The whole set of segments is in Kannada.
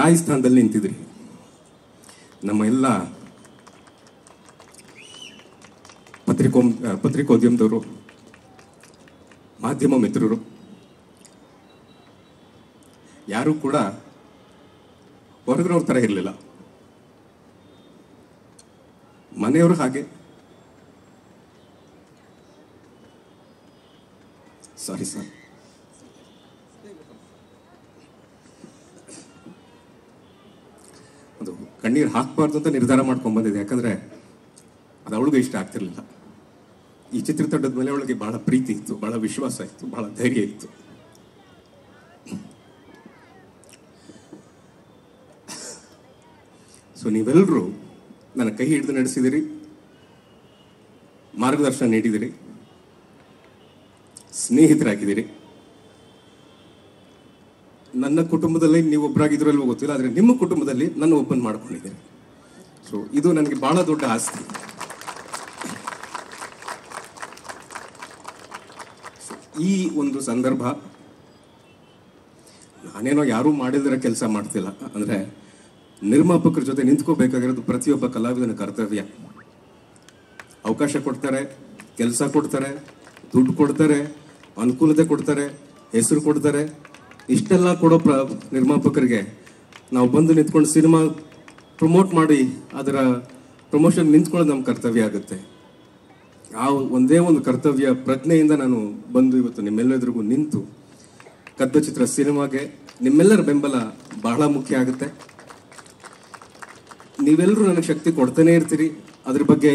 ತಾಯಿ ಸ್ಥಾನದಲ್ಲಿ ನಿಂತಿದ್ರಿ. ನಮ್ಮ ಎಲ್ಲ ಪತ್ರಿಕೋ, ಪತ್ರಿಕೋದ್ಯಮದವರು, ಮಾಧ್ಯಮ ಮಿತ್ರರು, ಯಾರೂ ಕೂಡ ಹೊರಗಿನವ್ರ ಥರ ಇರಲಿಲ್ಲ. ಮನೆಯವರು ಹಾಗೆ. ಸಾರಿ ಸರ್ ಅದು ಕಣ್ಣೀರು ಹಾಕಬಾರ್ದು ಅಂತ ನಿರ್ಧಾರ ಮಾಡ್ಕೊಂಡ್ ಯಾಕಂದ್ರೆ ಅದು ಅವಳಿಗೂ ಇಷ್ಟ ಆಗ್ತಿರ್ಲಿಲ್ಲ. ಈ ಚಿತ್ರತಂಡದ ಮೇಲೆ ಅವಳಿಗೆ ಭಾಳ ಪ್ರೀತಿ ಇತ್ತು ಭಾಳ ವಿಶ್ವಾಸ ಇತ್ತು ಭಾಳ ಧೈರ್ಯ ಇತ್ತು. ಸೊ ನೀವೆಲ್ಲರೂ ನನ್ನ ಕೈ ಹಿಡಿದು ನಡೆಸಿದಿರಿ, ಮಾರ್ಗದರ್ಶನ ನೀಡಿದಿರಿ ಸ್ನೇಹಿತರಾಗಿದ್ದೀರಿ ನನ್ನ ಕುಟುಂಬದಲ್ಲಿ ನೀವು ಒಬ್ಬರಾಗಿದ್ರಲ್ವೋ ಗೊತ್ತಿಲ್ಲ, ಆದರೆ ನಿಮ್ಮ ಕುಟುಂಬದಲ್ಲಿ ನನ್ನ ಓಪನ್ ಮಾಡ್ಕೊಂಡಿದ್ದೀರಿ ಸೊ ಇದು ನನಗೆ ಬಹಳ ದೊಡ್ಡ ಆಸ್ತಿ. ಈ ಒಂದು ಸಂದರ್ಭ ನಾನೇನೋ ಯಾರೂ ಮಾಡಿದ್ರೆ ಕೆಲಸ ಮಾಡ್ತಿಲ್ಲ. ಅಂದರೆ ನಿರ್ಮಾಪಕರ ಜೊತೆ ನಿಂತ್ಕೋಬೇಕಾಗಿರೋದು ಪ್ರತಿಯೊಬ್ಬ ಕಲಾವಿದನ ಕರ್ತವ್ಯ. ಅವಕಾಶ ಕೊಡ್ತಾರೆ, ಕೆಲಸ ಕೊಡ್ತಾರೆ, ದುಡ್ಡು ಕೊಡ್ತಾರೆ, ಅನುಕೂಲತೆ ಕೊಡ್ತಾರೆ, ಹೆಸರು ಕೊಡ್ತಾರೆ ಇಷ್ಟೆಲ್ಲ ಕೊಡೋ ಪ್ರ, ನಿರ್ಮಾಪಕರಿಗೆ ನಾವು ಬಂದು ನಿಂತ್ಕೊಂಡು ಸಿನಿಮಾ ಪ್ರಮೋಟ್ ಮಾಡಿ ಅದರ ಪ್ರಮೋಷನ್ ನಿಂತ್ಕೊಳ್ಳೋದು ನಮ್ಮ ಕರ್ತವ್ಯ ಆಗುತ್ತೆ. ಆ ಒಂದೇ ಒಂದು ಕರ್ತವ್ಯ ಪ್ರಜ್ಞೆಯಿಂದ ನಾನು ಬಂದು ಇವತ್ತು ನಿಮ್ಮೆಲ್ಲರಿಗೂ ನಿಂತು ಕದ್ದ ಚಿತ್ರ ಸಿನಿಮಾಗೆ ನಿಮ್ಮೆಲ್ಲರ ಬೆಂಬಲ ಬಹಳ ಮುಖ್ಯ ಆಗುತ್ತೆ. ನೀವೆಲ್ಲರೂ ನನಗೆ ಶಕ್ತಿ ಕೊಡ್ತಾನೆ ಇರ್ತೀರಿ. ಅದ್ರ ಬಗ್ಗೆ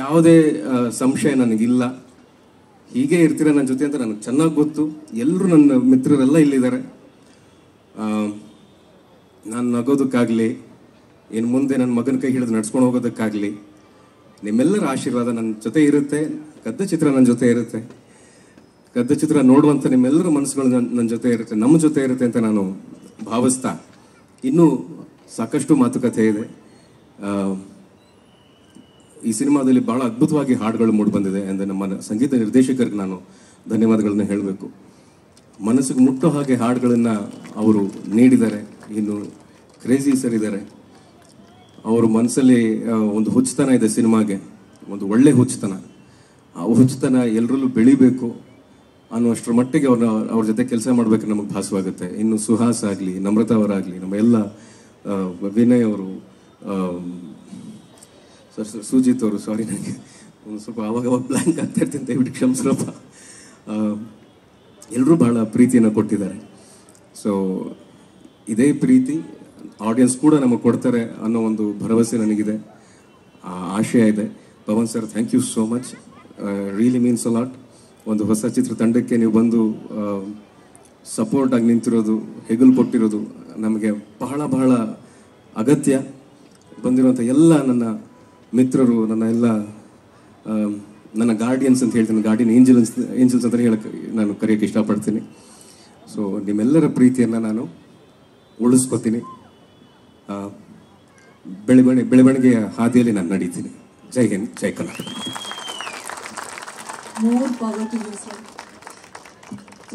ಯಾವುದೇ ಸಂಶಯ ನನಗಿಲ್ಲ. ಹೀಗೆ ಇರ್ತೀರ ನನ್ನ ಜೊತೆ ಅಂತ ನನಗೆ ಚೆನ್ನಾಗಿ ಗೊತ್ತು. ಎಲ್ಲರೂ ನನ್ನ ಮಿತ್ರರೆಲ್ಲ ಇಲ್ಲಿದ್ದಾರೆ. ನಾನು ನಗೋದಕ್ಕಾಗಲಿ ಇನ್ನು ಮುಂದೆ ನನ್ನ ಮಗನ ಕೈ ಹಿಡಿದು ನಡ್ಸ್ಕೊಂಡು ಹೋಗೋದಕ್ಕಾಗಲಿ, ನಿಮ್ಮೆಲ್ಲರ ಆಶೀರ್ವಾದ ನನ್ನ ಜೊತೆ ಇರುತ್ತೆ. ಗದ್ದ ಚಿತ್ರ ನನ್ನ ಜೊತೆ ಇರುತ್ತೆ. ಗದ್ದ ಚಿತ್ರ ನೋಡುವಂಥ ನಿಮ್ಮೆಲ್ಲರ ಮನಸ್ಸುಗಳು ನನ್ನ ನನ್ನ ಜೊತೆ ಇರುತ್ತೆ, ನಮ್ಮ ಜೊತೆ ಇರುತ್ತೆ ಅಂತ ನಾನು ಭಾವಿಸ್ತಾ, ಇನ್ನೂ ಸಾಕಷ್ಟು ಮಾತುಕತೆ ಇದೆ. ಈ ಸಿನಿಮಾದಲ್ಲಿ ಬಹಳ ಅದ್ಭುತವಾಗಿ ಹಾಡುಗಳು ಮೂಡಿ ಬಂದಿದೆ ಅಂದರೆ ನಮ್ಮ ಸಂಗೀತ ನಿರ್ದೇಶಕರಿಗೆ ನಾನು ಧನ್ಯವಾದಗಳನ್ನು ಹೇಳಬೇಕು. ಮನಸ್ಸಿಗೆ ಮುಟ್ಟೋ ಹಾಗೆ ಹಾಡುಗಳನ್ನು ಅವರು ನೀಡಿದ್ದಾರೆ ಇನ್ನು ಕ್ರೇಜಿ ಸರ್ ಇದ್ದಾರೆ. ಅವರು ಮನಸ್ಸಲ್ಲಿ ಒಂದು ಹುಚ್ಚುತನ ಇದೆ ಸಿನಿಮಾಗೆ, ಒಂದು ಒಳ್ಳೆ ಹುಚ್ಚುತನ. ಆ ಹುಚ್ಚುತನ ಎಲ್ಲರಲ್ಲೂ ಬೆಳಿಬೇಕು ಅನ್ನುವಷ್ಟರ ಮಟ್ಟಿಗೆ ಅವ್ರನ್ನ ಅವ್ರ ಜೊತೆ ಕೆಲಸ ಮಾಡಬೇಕು ನಮಗೆ ಭಾಸವಾಗುತ್ತೆ. ಇನ್ನು ಸುಹಾಸ್ ಆಗಲಿ, ನಮ್ರತಾ ಅವರಾಗಲಿ, ನಮ್ಮ ಎಲ್ಲ ವಿನಯ್ ಅವರು ಸರ್ ಸರ್ ಸುಜಿತ್ ಅವರು ಸಾರಿ ನನಗೆ ಒಂದು ಸ್ವಲ್ಪ ಅವಾಗ ಅವಾಗ ಬ್ಲ್ಯಾಂಕ್ ಆಗ್ತಾ ಇರ್ತೀನಿ, ದಯವಿಟ್ಟು ಕ್ಷಮಿಸ್ರಪ್ಪ. ಎಲ್ಲರೂ ಭಾಳ ಪ್ರೀತಿಯನ್ನು ಕೊಟ್ಟಿದ್ದಾರೆ. ಸೊ ಇದೇ ಪ್ರೀತಿ ಆಡಿಯನ್ಸ್ ಕೂಡ ನಮಗೆ ಕೊಡ್ತಾರೆ ಅನ್ನೋ ಒಂದು ಭರವಸೆ ನನಗಿದೆ. ಆಶಯ ಇದೆ. Pavan sir thank you so much really means allot lot ಹೊಸ ಚಿತ್ರತಂಡಕ್ಕೆ ನೀವು ಬಂದು ಸಪೋರ್ಟಾಗಿ ನಿಂತಿರೋದು, ಹೆಗಲು ಕೊಟ್ಟಿರೋದು ನಮಗೆ ಬಹಳ ಬಹಳ ಅಗತ್ಯ. ಬಂದಿರುವಂಥ ಎಲ್ಲ ನನ್ನ ಮಿತ್ರರು, ನನ್ನ ಎಲ್ಲ ನನ್ನ ಗಾರ್ಡಿಯನ್ಸ್ ಅಂತ ಹೇಳ್ತೀನಿ ಗಾರ್ಡಿಯನ್ ಏಂಜಲ್ಸ್ ಏಂಜಲ್ಸ್ ಅಂತ ಹೇಳಕ್ಕೆ ನಾನು ಕರೆಯೋಕ್ಕೆ ಇಷ್ಟಪಡ್ತೀನಿ. ಸೊ ನಿಮ್ಮೆಲ್ಲರ ಪ್ರೀತಿಯನ್ನು ನಾನು ಉಳಿಸ್ಕೊತೀನಿ. ಬೆಳವಣಿ ಬೆಳವಣಿಗೆ, ಬೆಳವಣಿಗೆಯ ಹಾದಿಯಲ್ಲಿ ನಾನು ನಡೀತೀನಿ. ಜೈ ಹಿಂದ್, ಜೈ ಕರ್ನಾಟಕ.